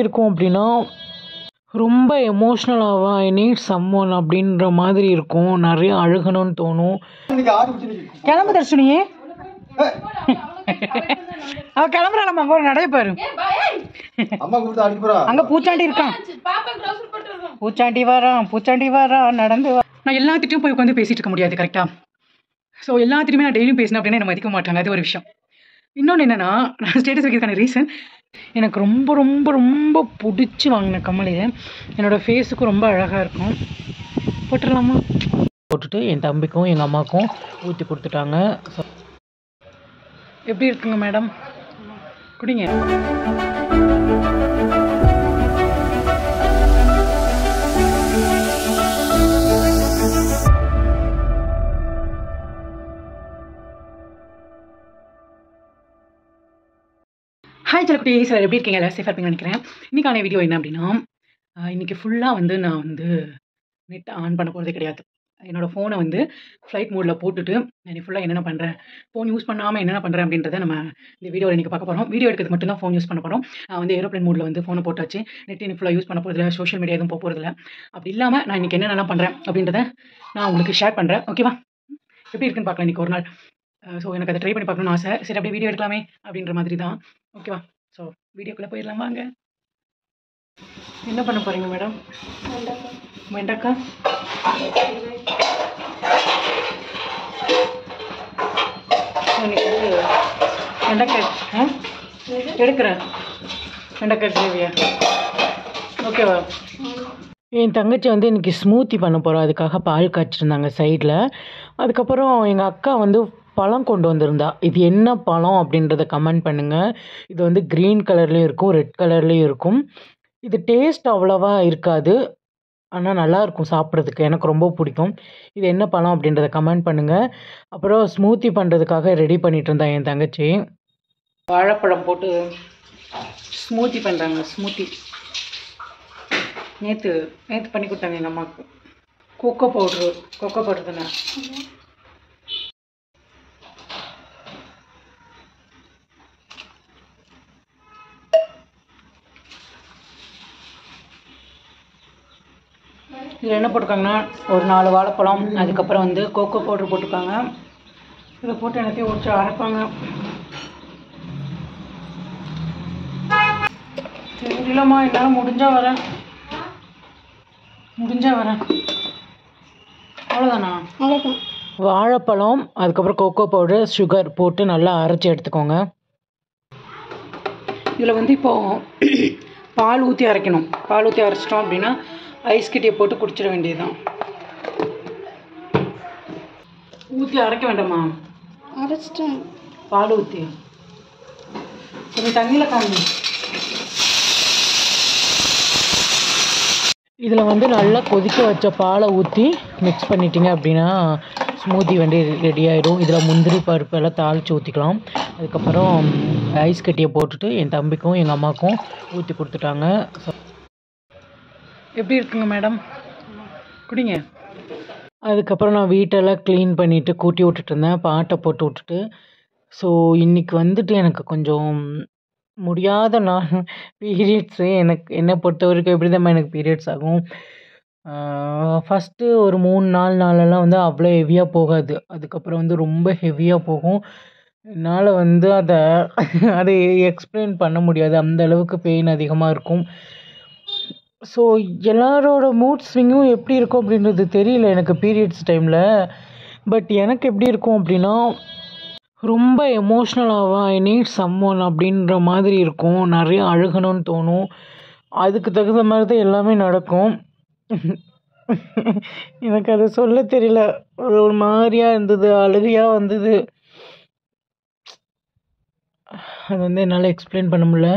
இருக்கும் அப்படின்னா ரொம்ப எமோஷ்னலாக ஐ நீட் சம்மோன் அப்படின்ற மாதிரி இருக்கும். நிறைய அழுகணும்னு தோணும். கிளம்பு தர்ஷினியே அவ கிளம்புறாளம்மா போற நடைய பாரு. அங்க பூச்சாண்டி இருக்கான். பூச்சாண்டி வரான் பூச்சாண்டி வரான் நடந்து வா. நான் எல்லாத்திட்டையும் போய் உட்காந்து பேசிட்டு இருக்க முடியாது கரெக்டா ஸோ எல்லாத்திட்டையுமே நான் டெய்லியும் பேசினேன் அப்படின்னா என்ன மதிக்க மாட்டாங்க. அது ஒரு விஷயம். இன்னொன்று என்னன்னா நான் ஸ்டேட்டஸ் வைக்கிறதுக்கான ரீசன் எனக்கு ரொம்ப ரொம்ப ரொம்ப பிடிச்சி வாங்கின கம்மல் இது. என்னோட ஃபேஸுக்கும் ரொம்ப அழகாக இருக்கும். போட்டுடலாமா? போட்டுட்டு என் தம்பிக்கும் எங்கள் அம்மாவுக்கும் ஊற்றி கொடுத்துட்டாங்க. எப்படி இருக்குங்க மேடம் குடிங்க. ஹாய் சில சார் எப்படி இருக்கீங்க? எல்லாம் சேஃபாக இருப்பீங்கன்னு நினைக்கிறேன். இன்றைக்கான வீடியோ என்ன அப்படின்னா இன்றைக்கி ஃபுல்லாக வந்து நான் வந்து நெட் ஆன் பண்ண போகிறதே கிடையாது. என்னோடய ஃபோனை வந்து ஃப்ளைட் மோடில் போட்டுட்டு நான் ஃபுல்லாக என்னென்ன பண்ணுறேன் ஃபோன் யூஸ் பண்ணாமல் என்னென்ன பண்ணுறேன் அப்படின்றத நம்ம இந்த வீடியோவில் இன்றைக்கி பார்க்க போகிறோம் வீடியோ எடுக்கிறது மட்டும் தான் ஃபோன் யூஸ் பண்ண போகிறோம் நான் வந்து ஏரோப்ளேன் மோடில் வந்து ஃபோனை போட்டாச்சு. நெட் இன்னைக்கு ஃபுல்லாக யூஸ் பண்ண போகிறதில்ல சோஷியல் மீடியா எதுவும் போக போகிறதில்ல அப்படி இல்லாமல் நான் இன்றைக்கி என்னென்னலாம் பண்ணுறேன் அப்படின்றத நான் உங்களுக்கு ஷேர் பண்ணுறேன் ஓகேவா எப்படி இருக்குன்னு பார்க்கலாம் இன்றைக்கி ஒரு நாள். ஸோ எனக்கு அதை ட்ரை பண்ணி பார்க்கணும்னு ஆசை. சரி அப்படியே வீடியோ எடுக்கலாமே அப்படின்ற மாதிரி தான். ஓகேவா ஸோ வீடியோக்குள்ளே போயிடலாம் வாங்க. என்ன பண்ண போகிறீங்க மேடம்? வெண்டக்காய் இன்னைக்கு வந்து வெண்டக்காய் ஆ? எடுக்கிறேன் வெண்டக்காய் கிரேவியா? ஓகேவா என் தங்கச்சி வந்து இன்றைக்கி ஸ்மூத்தி பண்ண போகிறோம் அதுக்காக பால் காய்ச்சிருந்தாங்க சைடில் அதுக்கப்புறம் எங்கள் அக்கா வந்து பழம் கொண்டு வந்திருந்தா. இது என்ன பழம் அப்படின்றத கமெண்ட் பண்ணுங்கள் இது வந்து க்ரீன் கலர்லேயும் இருக்கும் ரெட் கலர்லேயும் இருக்கும். இது டேஸ்ட் அவ்வளோவா இருக்காது. ஆனால் நல்லாயிருக்கும் சாப்பிட்றதுக்கு. எனக்கு ரொம்ப பிடிக்கும். இது என்ன பழம் அப்படின்றத கமெண்ட் பண்ணுங்கள் அப்புறம் ஸ்மூத்தி பண்ணுறதுக்காக ரெடி பண்ணிகிட்டு இருந்தா என் தங்கச்சி. வாழைப்பழம் போட்டு ஸ்மூத்தி பண்ணுறாங்க ஸ்மூத்தி நேற்று நேற்று பண்ணி கொடுத்தாங்க எங்கள் அம்மாவுக்கு. கொக்கோ பவுட்ரு கொக்கோ பவுட்ரு தானே? இதில் என்ன போட்டிருக்காங்கன்னா ஒரு நாலு வாழைப்பழம் அதுக்கப்புறம் வந்து கோகோ பவுட்ரு போட்டிருக்காங்க. இதை போட்டு எல்லாத்தையும் உடச்சி அரைப்பாங்க. தெரியலம்மா என்னால் முடிஞ்சா வரேன். முடிஞ்சா வரேன். அவ்வளோதான் வாழைப்பழம் அதுக்கப்புறம் கோகோ பவுடர் சுகர் போட்டு நல்லா அரைச்சி எடுத்துக்கோங்க. இதில் வந்து இப்போது பால் ஊற்றி அரைக்கணும். பால் ஊற்றி அரைச்சிட்டோம் அப்படின்னா ஐஸ் கட்டியை போட்டு குடிச்சிட வேண்டியதுதான். ஊற்றி அரைக்க வேண்டாமா? அரைச்சிட்டேன். பால் ஊற்றி கொஞ்சம் தண்ணியில் காமி. இதில் வந்து நல்லா கொதிக்க வச்ச பாலை ஊற்றி மிக்ஸ் பண்ணிட்டீங்க அப்படின்னா ஸ்மூத்தி வந்து ரெடி ஆகிடும் இதில் முந்திரி பருப்பு எல்லாம் தாளித்து ஊற்றிக்கலாம் அதுக்கப்புறம் ஐஸ் கட்டியை போட்டுட்டு என் தம்பிக்கும் எங்கள் அம்மாவுக்கும் ஊற்றி கொடுத்துட்டாங்க. எப்படி இருக்குங்க மேடம்? குடிங்க. அதுக்கப்புறம் நான் வீட்டெல்லாம் க்ளீன் பண்ணிவிட்டு கூட்டி விட்டுட்டு இருந்தேன். பாட்டை போட்டு விட்டுட்டு. ஸோ இன்னைக்கு வந்துட்டு எனக்கு கொஞ்சம் முடியாத நாள். பீரியட்ஸு எனக்கு என்னை பொறுத்த வரைக்கும் எப்படி தான் எனக்கு பீரியட்ஸ் ஆகும்? ஃபஸ்ட்டு ஒரு மூணு நாலு நாளெல்லாம் வந்து அவ்வளோ ஹெவியாக போகாது. அதுக்கப்புறம் வந்து ரொம்ப ஹெவியாக போகும். என்னால் வந்து அதை அதை எக்ஸ்பிளைன் பண்ண முடியாது. அந்த அளவுக்கு பெயின் அதிகமாக இருக்கும். ஸோ எல்லாரோட மூட் ஸ்விங்கும் எப்படி இருக்கும் அப்படின்றது தெரியல எனக்கு பீரியட்ஸ் டைமில் பட் எனக்கு எப்படி இருக்கும் அப்படின்னா ரொம்ப எமோஷ்னலாக ஐ நீட் சம்மன் அப்படின்ற மாதிரி இருக்கும். நிறைய அழுகணும்னு தோணும். அதுக்கு தகுந்த மாதிரி தான் எல்லாமே நடக்கும். எனக்கு அதை சொல்ல தெரியல. ஒரு ஒரு மாதிரியாக இருந்தது அழுகையாக வந்தது. அது வந்து என்னால் எக்ஸ்பிளைன் பண்ண முடியல.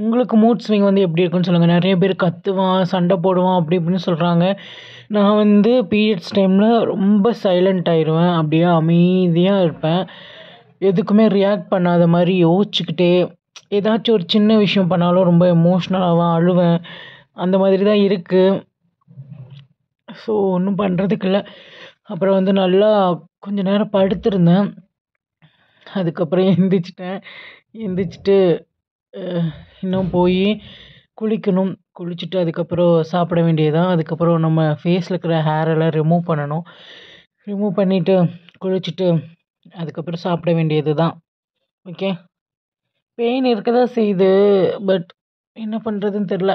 உங்களுக்கு மூட் ஸ்விங் வந்து எப்படி இருக்குன்னு சொல்லுங்கள் நிறைய பேர் கத்துவான் சண்டை போடுவான் அப்படி இப்படின்னு சொல்கிறாங்க நான் வந்து பீரியட்ஸ் டைமில் ரொம்ப சைலண்ட் ஆயிடுவேன் அப்படியே அமைதியாக இருப்பேன். எதுக்குமே ரியாக்ட் பண்ணாத மாதிரி யோசிச்சுக்கிட்டே ஏதாச்சும் ஒரு சின்ன விஷயம் பண்ணாலும் ரொம்ப எமோஷ்னலாகவும் அழுவேன். அந்த மாதிரி தான் இருக்குது ஸோ ஒன்றும் பண்ணுறதுக்கு இல்லை. அப்புறம் வந்து நல்லா கொஞ்ச நேரம் படுத்திருந்தேன். அதுக்கப்புறம் எந்திரிச்சிட்டேன். எந்திரிச்சிட்டு இன்னும் போய் குளிக்கணும். குளிச்சுட்டு அதுக்கப்புறம் சாப்பிட வேண்டியதுதான். அதுக்கப்புறம் நம்ம ஃபேஸில் இருக்கிற ஹேரெல்லாம் ரிமூவ் பண்ணணும். ரிமூவ் பண்ணிவிட்டு குளிச்சுட்டு அதுக்கப்புறம் சாப்பிட வேண்டியது தான் ஓகே பெயின் இருக்க தான் செய்யுது பட் என்ன பண்ணுறதுன்னு தெரில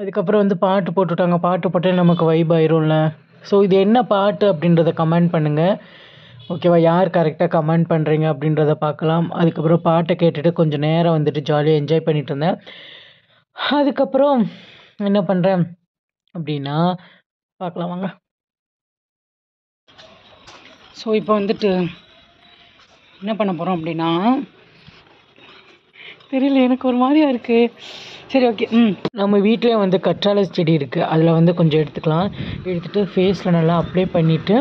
அதுக்கப்புறம் வந்து பாட்டு போட்டுவிட்டாங்க பாட்டு போட்டால் நமக்கு வைப் ஆயிரும்ல. ஸோ இது என்ன பாட்டு அப்படின்றத கமெண்ட் பண்ணுங்கள் ஓகேவா யார் கரெக்டாக கமெண்ட் பண்ணுறீங்க அப்படின்றத பார்க்கலாம். அதுக்கப்புறம் பாட்டை கேட்டுட்டு கொஞ்சம் நேரம் வந்துட்டு ஜாலியாக என்ஜாய் பண்ணிட்டு இருந்தேன். அதுக்கப்புறம் என்ன பண்ணுறேன் அப்படின்னா பார்க்கலாம் வாங்க. ஸோ இப்போ வந்துட்டு என்ன பண்ண போகிறோம் அப்படின்னா தெரியல எனக்கு ஒரு மாதிரியாக இருக்குது சரி ஓகே ம். நம்ம வீட்டிலே வந்து கற்றாழை செடி இருக்குது அதில் வந்து கொஞ்சம் எடுத்துக்கலாம். எடுத்துகிட்டு ஃபேஸில் நல்லா அப்ளை பண்ணிவிட்டு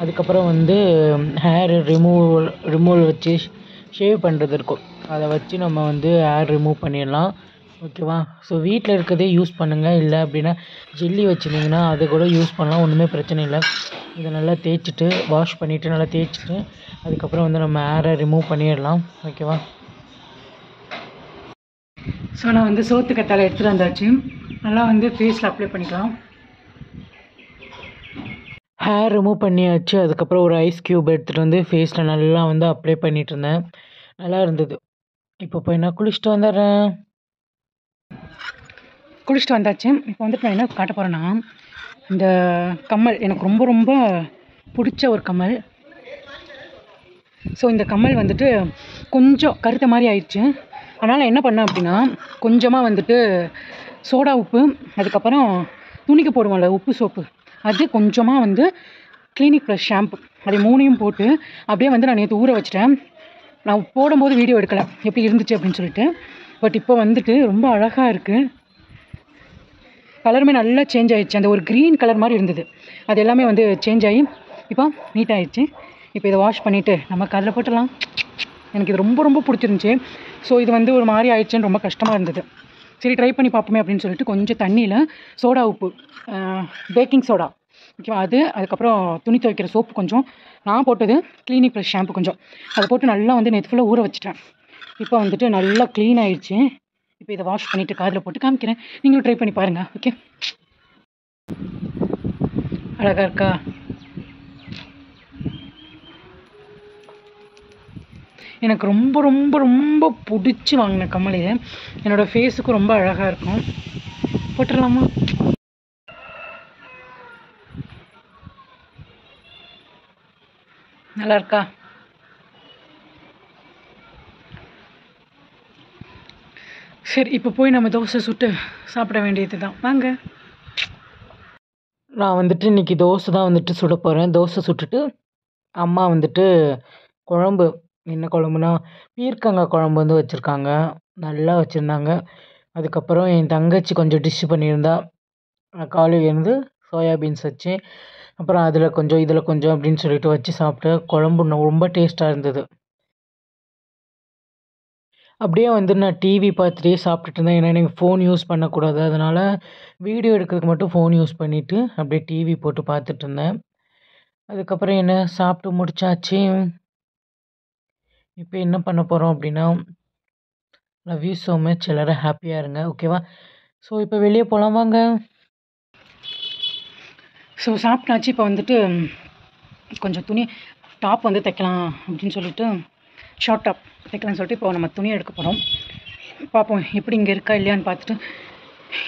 அதுக்கப்புறம் வந்து ஹேர் ரிமூவல் ரிமூவல் வச்சு ஷேவ் பண்ணுறது இருக்கும். அதை வச்சு நம்ம வந்து ஹேர் ரிமூவ் பண்ணிடலாம். ஓகேவா ஸோ வீட்டில் இருக்கிறதே யூஸ் பண்ணுங்கள் இல்லை அப்படின்னா ஜெல்லி வச்சுருந்தீங்கன்னா அதை கூட யூஸ் பண்ணலாம். ஒன்றுமே பிரச்சனை இல்லை. இதை நல்லா தேய்ச்சிட்டு வாஷ் பண்ணிவிட்டு நல்லா தேய்ச்சிட்டு அதுக்கப்புறம் வந்து நம்ம ஹேரை ரிமூவ் பண்ணிடலாம். ஓகேவா ஸோ நான் வந்து சோத்துக்கத்தால் எடுத்துகிட்டு வந்தாச்சு. நல்லா வந்து ஃபேஸில் அப்ளை பண்ணிக்கலாம். ஹேர் ரிமூவ் பண்ணியாச்சு. அதுக்கப்புறம் ஒரு ஐஸ் க்யூப் எடுத்துகிட்டு வந்து ஃபேஸில் நல்லா வந்து அப்ளை பண்ணிட்டு இருந்தேன். நல்லா இருந்தது. இப்போ போய் நான் குளிச்சுட்டு வந்துடுறேன். குளிச்சுட்டு வந்தாச்சு. இப்போ வந்துட்டு நான் என்ன காட்ட போகிறேன்னா இந்த கம்மல் எனக்கு ரொம்ப ரொம்ப பிடிச்ச ஒரு கம்மல். ஸோ இந்த கம்மல் வந்துட்டு கொஞ்சம் கருத்த மாதிரி ஆயிடுச்சு. அதனால் என்ன பண்ணேன் அப்படின்னா கொஞ்சமாக வந்துட்டு சோடா உப்பு அதுக்கப்புறம் துணிக்கு போடுவோம்ல உப்பு சோப்பு. அது கொஞ்சமாக வந்து கிளினிக் ப்ளஸ் ஷாம்பு அதை மூணையும் போட்டு அப்படியே வந்து நான் நேற்று ஊற வச்சிட்டேன். நான் போடும்போது வீடியோ எடுக்கலை. எப்படி இருந்துச்சு அப்படின்னு சொல்லிட்டு. பட் இப்போ வந்துட்டு ரொம்ப அழகாக இருக்குது கலருமே நல்லா சேஞ்ச் ஆகிடுச்சு அந்த ஒரு க்ரீன் கலர் மாதிரி இருந்தது. அது எல்லாமே வந்து சேஞ்ச் ஆகி இப்போ நீட் இப்போ இதை வாஷ் பண்ணிவிட்டு நம்ம கதில் போட்டுடலாம். எனக்கு இது ரொம்ப ரொம்ப பிடிச்சிருந்துச்சி. ஸோ இது வந்து ஒரு மாதிரி ஆயிடுச்சுன்னு ரொம்ப கஷ்டமாக இருந்தது. சரி ட்ரை பண்ணி பார்ப்போமே அப்படின்னு சொல்லிட்டு கொஞ்சம் தண்ணியில் சோடா உப்பு பேக்கிங் சோடா ஓகேவா? அது அதுக்கப்புறம் துணி துவைக்கிற சோப்பு கொஞ்சம். நான் போட்டது கிளீனிக் ப்ளஸ் ஷாம்பு கொஞ்சம். அதை போட்டு நல்லா வந்து நேற்று ஃபுல்லாக ஊற வச்சுட்டேன். இப்போ வந்துட்டு நல்லா க்ளீன் ஆயிடுச்சு. இப்போ இதை வாஷ் பண்ணிவிட்டு காதில் போட்டு காமிக்கிறேன். நீங்களும் ட்ரை பண்ணி பாருங்கள் ஓகே? அழகாக இருக்கா? எனக்கு ரொம்ப ரொம்ப ரொம்ப பிடிச்சி வாங்கின கம்மல் இது என்னோடய ஃபேஸுக்கும் ரொம்ப அழகாக இருக்கும். போட்டுடலாமா? நல்லா இருக்கா சரி இப்போ போய் நம்ம தோசை சுட்டு சாப்பிட வேண்டியது தான் வாங்க. நான் வந்துட்டு இன்றைக்கி தோசை தான் வந்துட்டு சுட போகிறேன் தோசை சுட்டுட்டு அம்மா வந்துட்டு குழம்பு என்ன குழம்புனா பீர்க்கங்காய் குழம்பு வந்து வச்சுருக்காங்க. நல்லா வச்சுருந்தாங்க. அதுக்கப்புறம் என் தங்கச்சி கொஞ்சம் டிஷ் பண்ணியிருந்தா காலையில் இருந்து சோயாபீன்ஸ் வச்சு அப்புறம் அதில் கொஞ்சம் இதில் கொஞ்சம் அப்படின்னு சொல்லிட்டு வச்சு சாப்பிட்டு குழம்பு ரொம்ப டேஸ்ட்டாக இருந்தது. அப்படியே வந்து நான் டிவி பார்த்துட்டே சாப்பிட்டுட்டு இருந்தேன். ஏன்னா எனக்கு ஃபோன் யூஸ் பண்ணக்கூடாது. அதனால் வீடியோ எடுக்கிறதுக்கு மட்டும் ஃபோன் யூஸ் பண்ணிவிட்டு அப்படியே டிவி போட்டு பார்த்துட்டு இருந்தேன். அதுக்கப்புறம் என்ன சாப்பிட்டு முடிச்சாச்சு. இப்போ என்ன பண்ண போகிறோம் அப்படின்னா லவ் யூ ஸோ மச் எல்லோரும் ஹாப்பியாக இருங்க ஓகேவா ஸோ இப்போ வெளியே போகலாம் வாங்க. ஸோ சாப்பிட்டாச்சு. இப்போ வந்துட்டு கொஞ்சம் துணி டாப் வந்து தைக்கலாம் அப்படின்னு சொல்லிட்டு ஷார்ட் டாப் தைக்கலாம்னு சொல்லிட்டு இப்போ நம்ம துணி எடுக்க போகிறோம் பார்ப்போம் எப்படி இங்கே இருக்கா இல்லையான்னு பார்த்துட்டு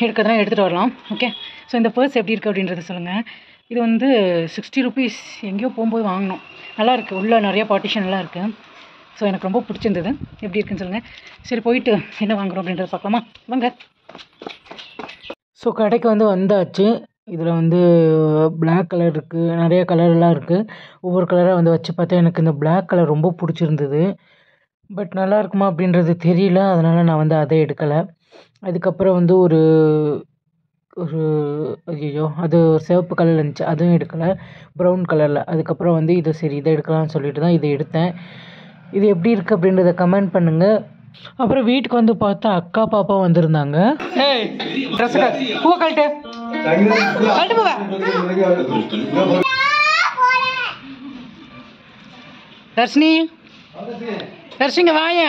எடுக்கிறதுனா எடுத்துகிட்டு வரலாம் ஓகே ஸோ இந்த பர்ஸ் எப்படி இருக்குது அப்படின்றத சொல்லுங்கள் இது வந்து சிக்ஸ்டி ருபீஸ் எங்கேயோ போகும்போது வாங்கினோம். நல்லாயிருக்கு உள்ளே நிறைய பார்ட்டிஷன் நல்லா இருக்குது ஸோ எனக்கு ரொம்ப பிடிச்சிருந்தது. எப்படி இருக்குன்னு சொல்லுங்கள் சரி போயிட்டு என்ன வாங்குறோம் அப்படின்றத பார்க்கலாமா? வாங்க. ஸோ கடைக்கு வந்து வந்தாச்சு. இதில் வந்து பிளாக் கலர் இருக்குது நிறைய கலர்லாம் இருக்குது ஒவ்வொரு கலராக வந்து வச்சு பார்த்தா எனக்கு இந்த பிளாக் கலர் ரொம்ப பிடிச்சிருந்தது. பட் நல்லா இருக்குமா அப்படின்றது தெரியல. அதனால் நான் வந்து அதை எடுக்கலை. அதுக்கப்புறம் வந்து ஒரு ஒரு ஐயோ அது ஒரு சிவப்பு கலரில் இருந்துச்சு. அதுவும் எடுக்கலை. ப்ரௌன் கலரில் அதுக்கப்புறம் வந்து இதை சரி இதை எடுக்கலாம்னு சொல்லிட்டு தான் இதை எடுத்தேன். இது எப்படி இருக்குது அப்படின்றத கமெண்ட் பண்ணுங்கள் அப்புறம் வீட்டுக்கு வந்து பார்த்தா அக்கா பாப்பா வந்திருந்தாங்க. தர்ஷினி. தர்ஷிங்க வாய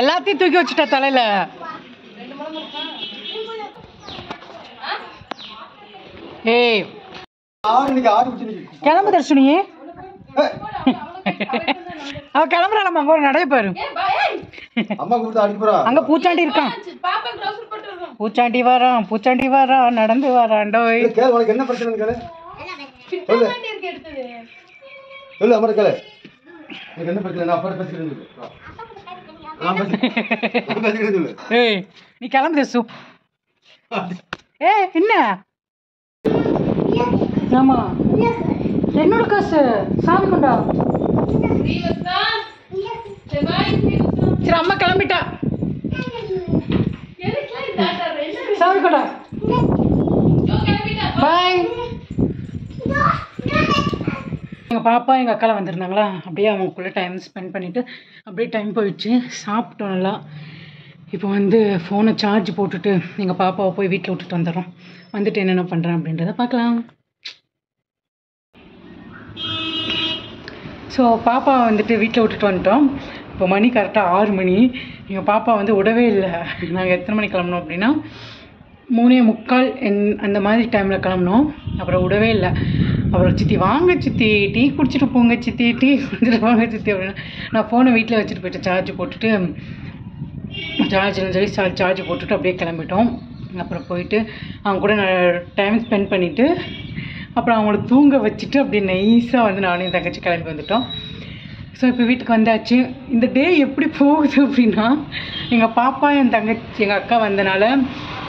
எல்லாத்தையும் தூக்கி வச்சுட்ட தலையில. ஏய் கிளம்பு தர்ஷினி. அவ கிளம்புறாளம்மா ஒரு நடைய பாரு. போறா. அங்க பூச்சாண்டி இருக்கான். பூச்சாண்டி வரான் பூச்சாண்டி வரான் நடந்து உனக்கு என்ன பிரச்சனை சொல்லு. என்ன பிரச்சனை? நான் அப்புறம் ஏய் நீ கிளம்பு தர்சு. ஏய் என்ன? ஆமா என்னோட காசு? சாமி கொண்டா? சரி அம்மா கிளம்பிட்டா. சாமி கொண்டா. பாய் எங்கள் பாப்பா எங்கள் அக்காலாம் வந்திருந்தாங்களா? அப்படியே அவங்களுக்குள்ளே டைம் ஸ்பெண்ட் பண்ணிவிட்டு அப்படியே டைம் போயிடுச்சு. சாப்பிட்டோம் நல்லா. இப்போ வந்து ஃபோனை சார்ஜ் போட்டுட்டு எங்கள் பாப்பாவை போய் வீட்டில் விட்டுட்டு வந்துடுறோம். வந்துட்டு என்னென்ன பண்ணுறேன் அப்படின்றத பார்க்கலாம். ஸோ பாப்பா வந்துட்டு வீட்டில் விட்டுட்டு வந்துட்டோம். இப்போ மணி கரெக்டாக ஆறு மணி. எங்கள் பாப்பா வந்து விடவே இல்லை. நாங்கள் எத்தனை மணி கிளம்பணும் அப்படின்னா மூணே முக்கால் என் அந்த மாதிரி டைமில் கிளம்புனோம். அப்புறம் விடவே இல்லை. அப்புறம் சித்தி வாங்க சித்தி டீ குடிச்சிட்டு போங்க சித்தி டீ குடிச்சிட்டு போங்க சித்தி அப்படின்னு. நான் ஃபோனை வீட்டில் வச்சுட்டு போயிட்டு சார்ஜ் போட்டுட்டு சார்ஜ் சொல்லி சார்ஜ் சார்ஜ் போட்டுட்டு அப்படியே கிளம்பிட்டோம். அப்புறம் போயிட்டு அவங்க கூட நான் டைம் ஸ்பெண்ட் பண்ணிவிட்டு அப்புறம் அவங்கள தூங்க வச்சுட்டு அப்படியே நைஸாக வந்து நானும் என் தங்கச்சி கிளம்பி வந்துட்டோம். ஸோ இப்போ வீட்டுக்கு வந்தாச்சு. இந்த டே எப்படி போகுது அப்படின்னா எங்கள் பாப்பா என் தங்கச்சி எங்கள் அக்கா வந்தனால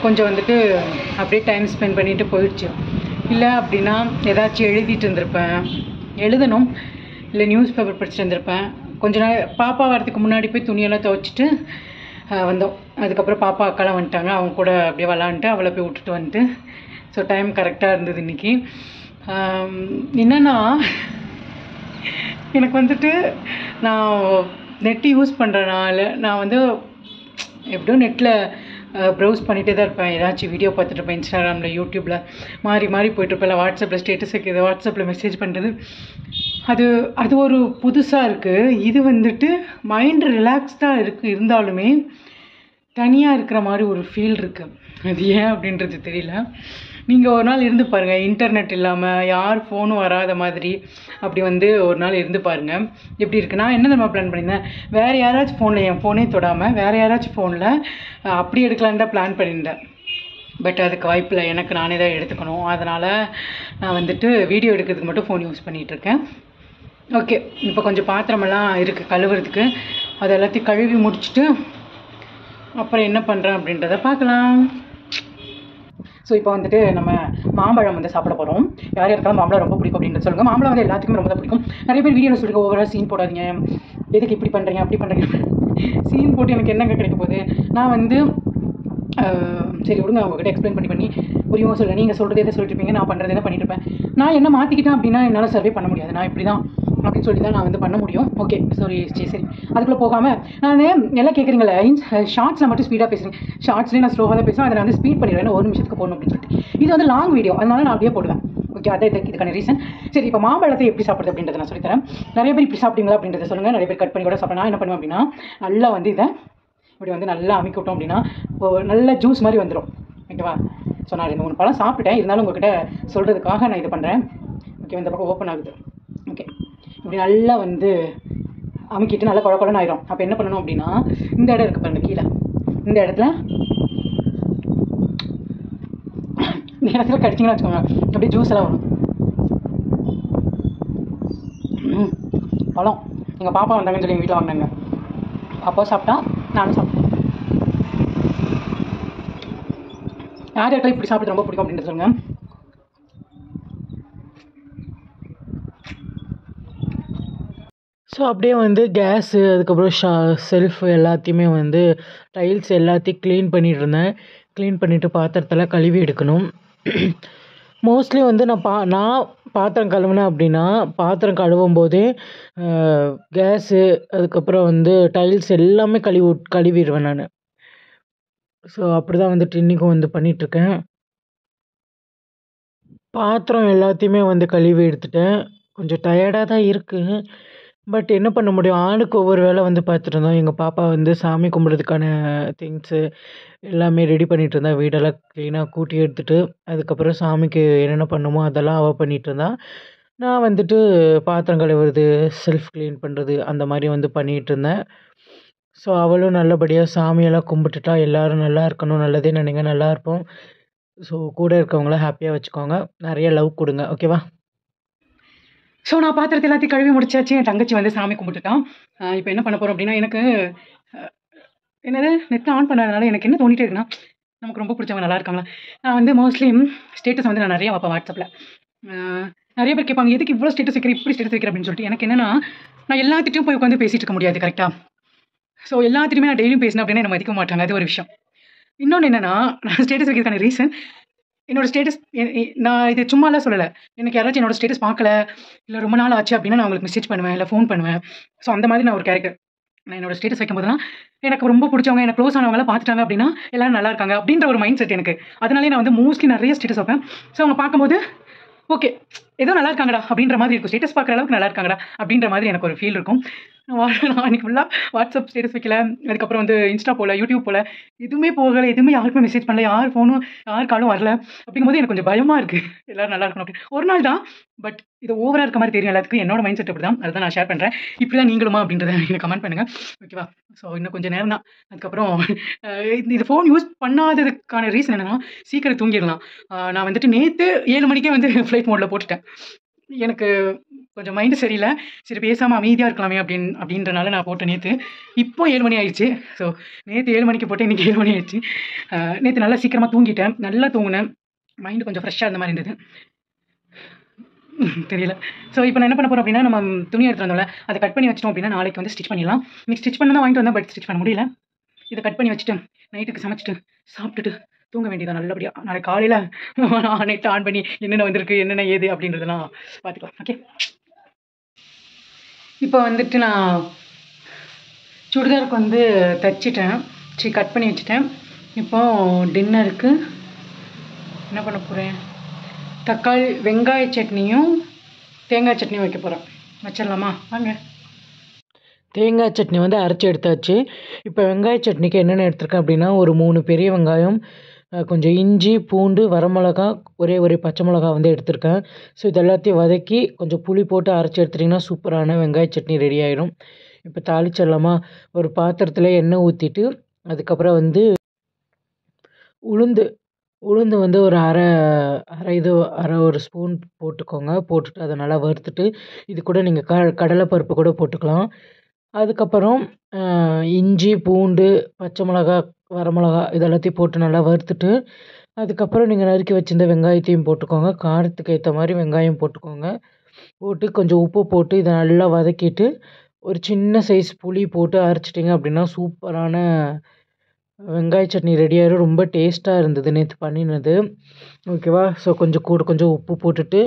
கொஞ்சம் வந்துட்டு அப்படியே டைம் ஸ்பெண்ட் பண்ணிட்டு போயிடுச்சு. இல்லை அப்படின்னா ஏதாச்சும் எழுதிட்டு இருந்திருப்பேன். எழுதணும். இல்லை நியூஸ் பேப்பர் படிச்சுட்டு இருந்திருப்பேன். கொஞ்ச நாள் பாப்பா வரதுக்கு முன்னாடி போய் துணியெல்லாம் துவைச்சிட்டு வந்தோம். அதுக்கப்புறம் பாப்பா அக்காலாம் வந்துட்டாங்க. அவங்க கூட அப்படியே விளாண்டுட்டு அவளை போய் விட்டுட்டு வந்துட்டு ஸோ டைம் கரெக்டாக இருந்தது இன்றைக்கி என்னென்னா எனக்கு வந்துட்டு நான் நெட் யூஸ் பண்ணுறனால நான் வந்து எப்படியோ நெட்டில் ப்ரௌஸ் பண்ணிகிட்டே தான் இருப்பேன். ஏதாச்சும் வீடியோ பார்த்துட்டு இருப்பேன் இன்ஸ்டாகிராமில் யூடியூப்பில் மாறி மாறி போயிட்டுருப்பேன் இல்லை வாட்ஸ்அப்பில் ஸ்டேட்டஸ் வைக்கிறது வாட்ஸ்அப்பில் மெசேஜ் பண்ணுறது அது அது ஒரு புதுசாக இருக்குது இது வந்துட்டு மைண்ட் ரிலாக்ஸ்டாக இருக்கு. இருந்தாலுமே தனியாக இருக்கிற மாதிரி ஒரு ஃபீல் இருக்குது அது ஏன் அப்படின்றது தெரியல. நீங்கள் ஒரு நாள் இருந்து பாருங்கள் இன்டர்நெட் இல்லாமல் யார் ஃபோனும் வராத மாதிரி அப்படி வந்து ஒரு நாள் இருந்து பாருங்கள் எப்படி இருக்கு? நான் என்ன நம்ம பிளான் பண்ணியிருந்தேன்? வேறு யாராச்சும் ஃபோனில் என் ஃபோனே தொடாமல் வேறு யாராச்சும் ஃபோனில் அப்படி எடுக்கலான்னு தான் பிளான் பண்ணியிருந்தேன். பட் அதுக்கு வாய்ப்பில்லை எனக்கு நானே தான் எடுத்துக்கணும். அதனால் நான் வந்துட்டு வீடியோ எடுக்கிறதுக்கு மட்டும் ஃபோன் யூஸ் பண்ணிகிட்ருக்கேன் ஓகே இப்போ கொஞ்சம் பாத்திரமெல்லாம் இருக்குது கழுவுறதுக்கு. அது எல்லாத்தையும் கழுவி முடிச்சுட்டு அப்புறம் என்ன பண்ணுறேன் அப்படின்றத பார்க்கலாம். ஸோ இப்போ வந்துட்டு நம்ம மாம்பழம் வந்து சாப்பிட போகிறோம் யார் யாருக்கெல்லாம் மாம்பழம் ரொம்ப பிடிக்கும் அப்படின்னு சொல்லுங்கள் மாம்பழம் வந்து எல்லாத்துக்குமே ரொம்ப பிடிக்கும். நிறைய பேர் வீடியோவில் சொல்லுங்க ஓவராக சீன் போடாதீங்க. எதுக்கு இப்படி பண்ணுறீங்க அப்படி பண்ணுறீங்க சீன் போட்டு எனக்கு என்னங்க கிடைக்க போகுது? நான் வந்து சரி விடுங்க. அவங்ககிட்ட எக்ஸ்பிளைன் பண்ணி பண்ணி. புரியும் சொல்ல? நீங்கள் சொல்கிறது எதை சொல்லிட்டு இருப்பீங்க நான் பண்ணுறது எதை பண்ணிட்டு இருப்பேன். நான் என்ன மாற்றிக்கிட்டேன் அப்படின்னா என்னால் சர்வே பண்ண முடியாது. நான் இப்படி தான் அப்படின்னு சொல்லி தான் நான் வந்து பண்ண முடியும். ஓகே சாரி சரி சரி. அதுக்குள்ளே போகாமல் நான் எல்லாம் கேட்குறீங்களே ஷார்ட்ஸில் மட்டும் ஸ்பீடாக பேசுகிறேன் ஷார்ட்ஸ்லேயே நான் ஸ்லோவாக தான் பேசுவேன். அதை நான் வந்து ஸ்பீட் பண்ணிடுவேன். ஒரு நிமிஷத்துக்கு போகணும் அப்படின்னு சொல்லிட்டு. இது வந்து லாங் வீடியோ அதனால நான் அப்படியே போடுவேன். ஓகே அதை இதுக்கான ரீசன் சரி இப்போ மாம்பழத்தை எப்படி சாப்பிடுறது அப்படின்றத நான் சொல்லித்தரேன். நிறைய பேர் இப்படி சாப்பிட்டீங்களா அப்படின்றத சொல்லுங்கள் நிறைய பேர் கட் பண்ணி கூட சாப்பிடணும் என்ன பண்ணுவேன் அப்படின்னா நல்லா வந்து இதை இப்படி வந்து நல்லா அமைக்க விட்டோம் அப்படின்னா நல்ல ஜூஸ் மாதிரி வந்துடும் ஓகேவா ஸோ நான் இந்த மூணு பழம் சாப்பிட்டுட்டேன். இருந்தாலும் உங்ககிட்ட சொல்கிறதுக்காக நான் இது பண்ணுறேன் ஓகே இந்த பக்கம் ஓப்பன் ஆகுது. ஓகே இப்படி நல்லா வந்து அமுக்கிட்டு நல்லா குழப்பலன்னு ஆயிரும். அப்போ என்ன பண்ணணும் அப்படின்னா இந்த இடம் இருக்கு பாருங்க கீழே. இந்த இடத்துல இந்த இடத்துல கடிச்சிங்கன்னு வச்சுக்கோங்க. அப்படியே ஜூஸ் எல்லாம் வரும். பழம். எங்கள் பாப்பா வந்தாங்கன்னு சொல்லி எங்கள் வீட்டில் வாங்கினாங்க. பாப்பா சாப்பிட்டா நானும் சாப்பிட்டேன். யார் யாருக்கெல்லாம் இப்படி சாப்பிட்டு ரொம்ப பிடிக்கும் அப்படின்றது சொல்லுங்கள் ஸோ அப்படியே வந்து கேஸு அதுக்கப்புறம் ஷா செல்ஃப் எல்லாத்தையுமே வந்து டைல்ஸ் எல்லாத்தையும் க்ளீன் பண்ணிட்டு இருந்தேன் க்ளீன் பண்ணிவிட்டு பாத்திரத்தெல்லாம் கழுவி எடுக்கணும். மோஸ்ட்லி வந்து நான் பா நான் பாத்திரம் கழுவுனேன் அப்படின்னா பாத்திரம் கழுவும் போதே கேஸு அதுக்கப்புறம் வந்து டைல்ஸ் எல்லாமே கழுவி கழுவிடுவேன் நான். ஸோ அப்படி தான் வந்துட்டு இன்றைக்கும் வந்து பண்ணிகிட்ருக்கேன் பாத்திரம் எல்லாத்தையுமே வந்து கழுவி எடுத்துட்டேன். கொஞ்சம் டயர்டாக தான் இருக்குது பட் என்ன பண்ண முடியும்? ஆளுக்கு ஒவ்வொரு வேலை வந்து பார்த்துட்டு இருந்தோம் எங்கள் பாப்பா வந்து சாமி கும்பிட்றதுக்கான திங்ஸு எல்லாமே ரெடி பண்ணிகிட்டு இருந்தா வீடெல்லாம் க்ளீனாக கூட்டி எடுத்துட்டு அதுக்கப்புறம் சாமிக்கு என்னென்ன பண்ணுமோ அதெல்லாம் அவள் பண்ணிகிட்டு இருந்தா நான் வந்துட்டு பாத்திரம் கழுவுறது செல்ஃப் க்ளீன் பண்ணுறது அந்த மாதிரி வந்து பண்ணிகிட்டு இருந்தேன் ஸோ அவளும் நல்லபடியாக சாமியெல்லாம் கும்பிட்டுட்டா. எல்லோரும் நல்லா இருக்கணும் நல்லதே நினைங்க நல்லா இருப்போம். ஸோ கூட இருக்கவங்கள ஹாப்பியாக வச்சுக்கோங்க. நிறைய லவ் கொடுங்க. ஓகேவா ஸோ நான் பாத்திரத்தை எல்லாத்தையும் கழுவி முடிச்சாச்சு. என் தங்கச்சி வந்து சாமி கும்பிட்டுட்டான் இப்போ என்ன பண்ண போகிறோம் அப்படின்னா எனக்கு என்னது? நெட் ஆன் பண்ணாதனால எனக்கு என்ன தோண்டிட்டு இருக்குன்னா நமக்கு ரொம்ப பிடிச்சவங்க நல்லா இருக்காங்களா? நான் வந்து மோஸ்ட்லி ஸ்டேட்டஸ் வந்து நான் நிறைய வைப்பேன் வாட்ஸ்அப்பில் நிறைய பேர் கேட்பாங்க எதுக்கு இவ்வளோ ஸ்டேட்டஸ் வைக்கிற? இப்படி ஸ்டேட்டஸ் வைக்கிற? அப்படின்னு சொல்லிட்டு. எனக்கு என்னன்னா நான் எல்லாத்திட்டையும் போய் உட்காந்து பேசிட்டு இருக்க முடியாது கரெக்டாக ஸோ எல்லாத்திட்டுமே நான் டெய்லியும் பேசினேன் அப்படின்னா என்ன மதிக்க மாட்டாங்க. அது ஒரு விஷயம். இன்னொன்று என்னென்னா நான் ஸ்டேட்டஸ் வைக்கிறதுக்கான ரீசன் என்னோட ஸ்டேட்டஸ் நான் இது சும்மாலாம் சொல்லலை. எனக்கு யாராச்சும் என்னோட ஸ்டேட்டஸ் பார்க்கல இல்லை ரொம்ப நாள் ஆச்சு அப்படின்னா நான் உங்களுக்கு மெசேஜ் பண்ணுவேன் இல்லை ஃபோன் பண்ணுவேன். ஸோ அந்த மாதிரி நான் ஒரு கேரக்டர் நான் என்னோட ஸ்டேட்டஸ் வைக்கும்போதுலாம் எனக்கு ரொம்ப பிடிச்சவங்க எனக்கு க்ளோஸ் ஆனவங்களாம் பார்த்துட்டாங்க அப்படின்னா எல்லாரும் நல்லா இருக்காங்க அப்படின்ற ஒரு மைண்ட் செட் எனக்கு. அதனாலே நான் வந்து மோஸ்ட்லி நிறைய ஸ்டேட்டஸ் வைப்பேன். ஸோ அவங்க பார்க்கும்போது ஓகே ஏதோ நல்லா இருக்காங்கடா அப்படின்ற மாதிரி இருக்கும். ஸ்டேட்டஸ் பார்க்குற அளவுக்கு நல்லா இருக்காங்கடா அப்படின்ற மாதிரி எனக்கு ஒரு ஃபீல் இருக்கும். நான் அன்றைக்கி ஃபுல்லாக வாட்ஸ்அப் ஸ்டேட்டஸ் வைக்கல. அதுக்கப்புறம் வந்து இன்ஸ்டா போகல யூடியூப் போகல எதுவுமே போகலை. எதுவுமே யாருக்குமே மெசேஜ் பண்ணல. யார் ஃபோனும் யார் காலும் வரல. அப்படிங்கும்போது எனக்கு கொஞ்சம் பயமாக இருக்குது எல்லோரும் நல்லா இருக்கணும் அப்படின்னு. ஒரு நாள் தான் பட் இது ஓவராக இருக்க மாதிரி தெரியும் எல்லாத்துக்கும். என்னோட மைண்ட் செட் அப்படி தான் அதை நான் ஷேர் பண்ணுறேன் இப்படி தான் நீங்களுமா அப்படின்றத நீங்கள் கமெண்ட் பண்ணுங்கள் ஓகேவா ஸோ இன்னும் கொஞ்சம் நேரம் தான். அதுக்கப்புறம் இது ஃபோன் யூஸ் பண்ணாததுக்கான ரீசன் என்னென்னா சீக்கிரம் தூங்கிடலாம். நான் வந்துட்டு நேற்று ஏழு மணிக்கே வந்து ஃப்ளைட் மோடில் போட்டுட்டேன். எனக்கு கொஞ்சம் மைண்டு சரியில்லை. சரி பேசாமல் அமைதியாக இருக்கலாமே அப்படின்னு அப்படின்றனால நான் போட்டேன் நேற்று இப்போ ஏழு மணி ஆயிடுச்சு. ஸோ நேற்று ஏழு மணிக்கு போட்டேன் இன்றைக்கி ஏழு மணி ஆயிடுச்சு. நேற்று நல்லா சீக்கிரமாக தூங்கிட்டேன். நல்லா தூங்கினேன். மைண்டு கொஞ்சம் ஃப்ரெஷ்ஷாக இருந்த மாதிரி இருந்தது. தெரியல. ஸோ இப்போ நான் என்ன பண்ண போகிறோம் அப்படின்னா நம்ம துணி எடுத்து வந்தோம்ல அதை கட் பண்ணி வச்சிட்டோம் அப்படின்னா நாளைக்கு வந்து ஸ்டிச் பண்ணிடலாம். இன்னைக்கு ஸ்டிச் பண்ண தான் வாங்கிட்டு வந்தேன் பட் ஸ்டிச் பண்ண முடியல. இதை கட் பண்ணி வச்சுட்டு நைட்டுக்கு சமைச்சிட்டு சாப்பிட்டுட்டு தூங்க வேண்டியதான் நல்லபடியாக நாளைக்கு காலையில் நெட் ஆன் பண்ணி என்னென்ன வந்திருக்கு என்னென்ன ஏது அப்படின்றதெல்லாம் பார்த்துக்கலாம். ஓகே இப்போ வந்துட்டு நான் சுடிதாருக்கு வந்து தைச்சிட்டேன். சரி கட் பண்ணி வச்சுட்டேன். இப்போ டின்னருக்கு என்ன பண்ண போகிறேன் தக்காளி வெங்காய சட்னியும் தேங்காய் சட்னியும் வைக்க போகிறேன் வச்சிடலாமா? வாங்க. தேங்காய் சட்னி வந்து அரைச்சி எடுத்தாச்சு. இப்போ வெங்காய சட்னிக்கு என்னென்ன எடுத்திருக்கேன் அப்படின்னா ஒரு மூணு பெரிய வெங்காயம் கொஞ்சம் இஞ்சி பூண்டு வரமிளகா ஒரே ஒரே பச்சை மிளகா வந்து எடுத்திருக்கேன். ஸோ இது எல்லாத்தையும் வதக்கி கொஞ்சம் புளி போட்டு அரைச்சி எடுத்துட்டிங்கன்னா சூப்பரான வெங்காய சட்னி ரெடி ஆகிடும் இப்போ தாளிச்சிடலாமா? ஒரு பாத்திரத்தில் எண்ணெய் ஊற்றிட்டு அதுக்கப்புறம் வந்து உளுந்து உளுந்து வந்து ஒரு அரை அரை இது அரை ஒரு ஸ்பூன் போட்டுக்கோங்க. போட்டுட்டு அதை நல்லா வறுத்துட்டு இது கூட நீங்கள் க கடலைப்பருப்பு கூட போட்டுக்கலாம். அதுக்கப்புறம் இஞ்சி பூண்டு பச்சை மிளகா வரமிளகா இது எல்லாத்தையும் போட்டு நல்லா வறுத்துட்டு அதுக்கப்புறம் நீங்கள் நறுக்கி வச்சிருந்த வெங்காயத்தையும் போட்டுக்கோங்க. காரத்துக்கு ஏற்ற மாதிரி வெங்காயம் போட்டுக்கோங்க. போட்டு கொஞ்சம் உப்பு போட்டு இதை நல்லா வதக்கிட்டு ஒரு சின்ன சைஸ் புளி போட்டு அரைச்சிட்டிங்க அப்படின்னா சூப்பரான வெங்காய சட்னி ரெடியாகிடும் ரொம்ப டேஸ்ட்டாக இருந்தது நேற்று பண்ணினது. ஓகேவா ஸோ கொஞ்சம் கூட கொஞ்சம் உப்பு போட்டுட்டு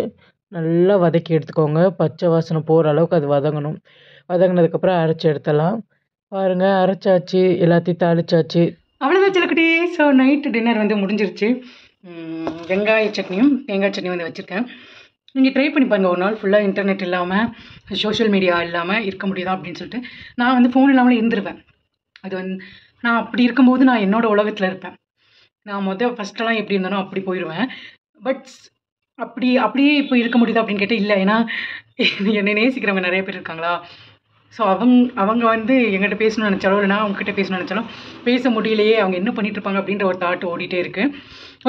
நல்லா வதக்கி எடுத்துக்கோங்க. பச்சை வாசனை போகிற அளவுக்கு அது வதங்கணும். வதங்கினதுக்கப்புறம் அரைச்சி எடுத்துடலாம். பாருங்கள் அரைச்சாச்சு எல்லாத்தையும் தாளிச்சாச்சு. அவ்வளோதான் சிலக்கட்டி ஸோ நைட்டு டின்னர் வந்து முடிஞ்சிருச்சு. வெங்காய சட்னியும் தேங்காய் சட்னியும் வந்து வச்சுருக்கேன். நீங்கள் ட்ரை பண்ணி பாருங்கள் ஒரு நாள் ஃபுல்லாக இன்டர்நெட் இல்லாமல் சோஷியல் மீடியா இல்லாமல் இருக்க முடியுதா அப்படின்னு சொல்லிட்டு. நான் வந்து ஃபோன் இல்லாமல் இருந்துருவேன். அது வந்து நான் அப்படி இருக்கும்போது நான் என்னோட உலகத்தில் இருப்பேன். நான் மொதல் ஃபஸ்ட்டெல்லாம் எப்படி இருந்தேனோ அப்படி போயிடுவேன் பட் அப்படி அப்படியே இப்போ இருக்க முடியுதா அப்படின்னு கேட்டால் இல்லை. ஏன்னா என்னை நேசிக்கிறவங்க நிறைய பேர் இருக்காங்களா? ஸோ அவங்க அவங்க வந்து எங்கிட்ட பேசணும்னு நினச்சாலோ இல்லை நான் அவங்ககிட்ட பேசணும்னு நினச்சாலும் பேச முடியலையே அவங்க என்ன பண்ணிட்டு இருப்பாங்க அப்படின்ற ஒரு தாட் ஓடிட்டே இருக்கு.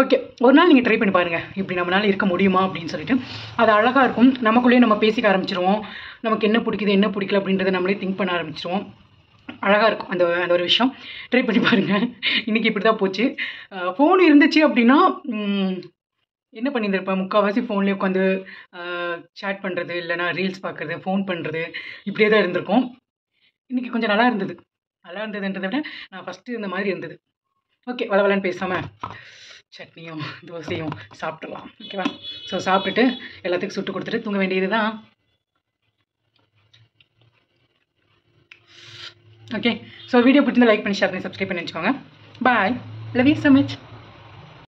ஓகே ஒரு நாள் நீங்கள் ட்ரை பண்ணி பாருங்கள் இப்படி நம்மளால் இருக்க முடியுமா அப்படின்னு சொல்லிட்டு. அது அழகாக இருக்கும். நமக்குள்ளேயே நம்ம பேசிக்க ஆரம்பிச்சிருவோம். நமக்கு என்ன பிடிக்குது என்ன பிடிக்கல அப்படின்றத நம்மளே திங்க் பண்ண ஆரம்பிச்சிருவோம். அழகாக இருக்கும் அந்த அந்த ஒரு விஷயம். ட்ரை பண்ணி பாருங்கள் இன்றைக்கி இப்படி தான் போச்சு ஃபோன் இருந்துச்சு அப்படின்னா என்ன பண்ணியிருந்திருப்பேன் முக்கால்வாசி ஃபோன்லேயே உட்காந்து சேட் பண்ணுறது இல்லைனா ரீல்ஸ் பார்க்குறது ஃபோன் பண்ணுறது இப்படியே தான் இருந்திருக்கும். இன்றைக்கி கொஞ்சம் நல்லா இருந்தது. நல்லா இருந்ததுன்றதை விட நான் ஃபஸ்ட்டு இந்த மாதிரி இருந்தது. ஓகே வளவலன்னு பேசாமல் சட்னியும் தோசையும் சாப்பிட்றலாம் ஓகேவா ஸோ சாப்பிட்டுட்டு எல்லாத்துக்கும் சுட்டு கொடுத்துட்டு தூங்க வேண்டியது தான் ஓகே ஸோ வீடியோ பிடிச்சிருந்தா லைக் பண்ணி ஷேர் பண்ணி சப்ஸ்கிரைப் பண்ணி வச்சுக்கோங்க. Bye love you so much